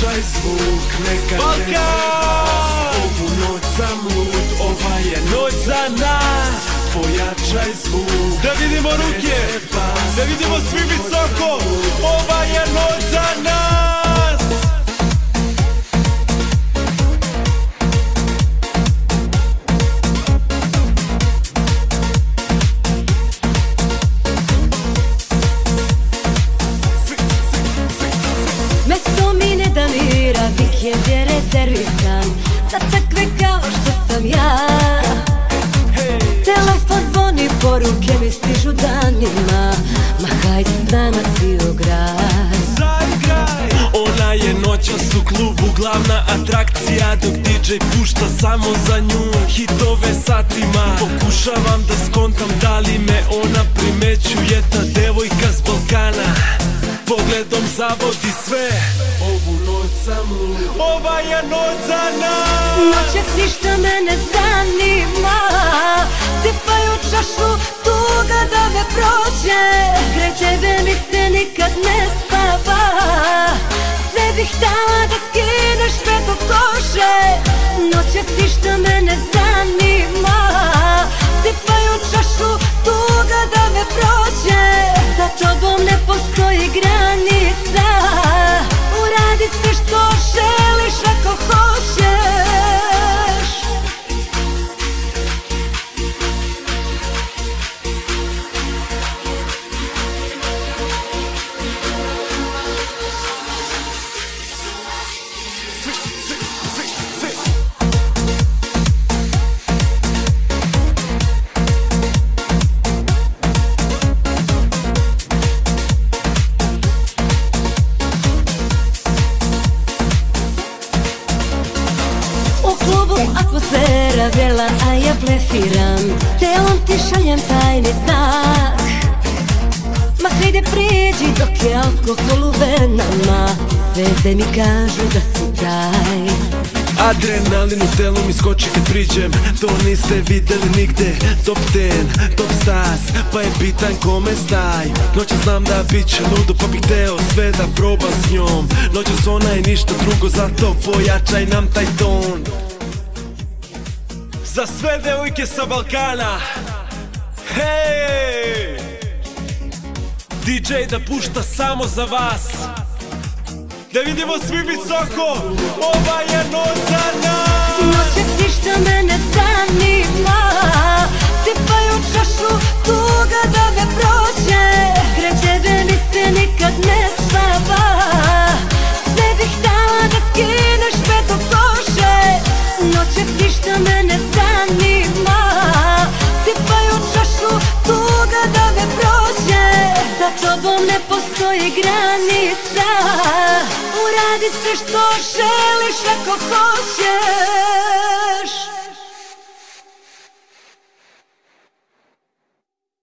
Pojačaj zvuk, neka Balkan! Ovu noć sam lud, ova je Noć za nas. Pojačaj zvuk Da vidimo ruke Da vidimo svi visoko. Ova je noć za nas vikend je rezervisan Za takve kao što sam ja. Telefon zvoni, poruke mi stižu danima Ma hajde s nama ti u grad Ona je noćas u klubu glavna atrakcija Dok DJ pušta samo za nju. Hitove satima Pokušavam da skontam da li me ona primećuje Ta devojka s Balkana? Pogledom zavodi sve noć sam lud Ova je noć za nas. Noćas ništa me ne zanima. Sipaju čašu tuga da me prođe. Kraj tebe mi se nikad ne spava. Sve bih htjela da skineš sve do kože Noćas ništa me ne zanima atmosfera vrela, a ja blefiram. Telom ti šaljem tajni znak. Ma hajde priđi dok je alkohol u venama. Zvezde mi kažu da si taj Adrenalin u telu mi skoči kad priđem. To niste vidjeli nigde. Top 10, top stars Pa je bitan kome staj. Noća znam da bit će ludo Pa bih teo sve da probam s njom. Noćas ona je ništa drugo Zato pojačaj nam taj ton Za sve devojke sa Balkana. Hej! DJ da pušta samo za vas. Da vidimo svi visoko Ova je noć za nas Noćas ništa me ne zanima. Sipaju čašu tuga da me prođe. Kraj tebe mi se nikad ne postoji granica. Uradi sve što želiš ako hoćeš